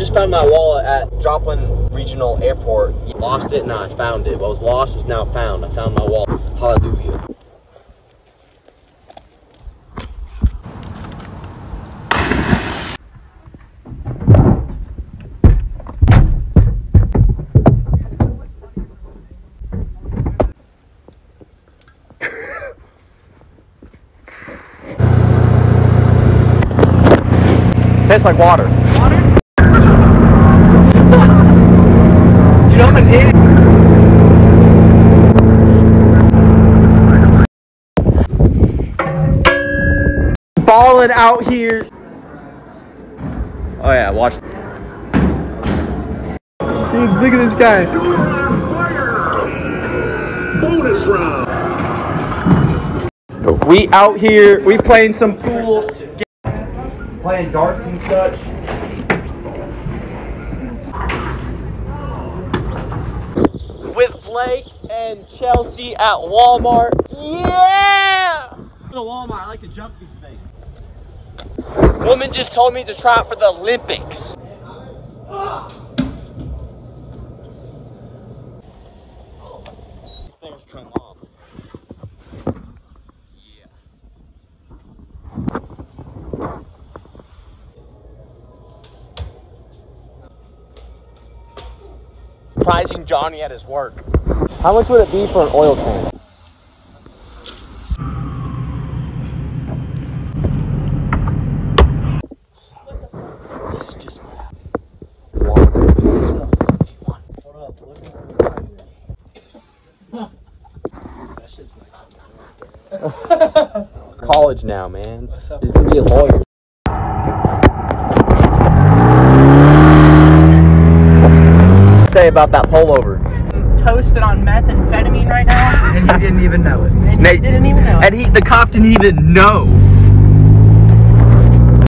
just found my wallet at Joplin Regional Airport. Lost it and I found it. What was lost is now found. I found my wallet. Hallelujah. Tastes like water. Water? You know Balling out here. Oh yeah, watch. Dude, look at this guy. Bonus round. We out here, we playing some pool. Playing darts and such. Blake and Chelsea at Walmart. Yeah! The Walmart, I like to jump these things. Woman just told me to try out for the Olympics. These things come off. Surprising Johnny at his work. How much would it be for an oil tank? College now, man. He's gonna be a lawyer. Say about that pullover. Toasted on methamphetamine right now. And he didn't even know it. And he didn't even know it. And he, the cop didn't even know.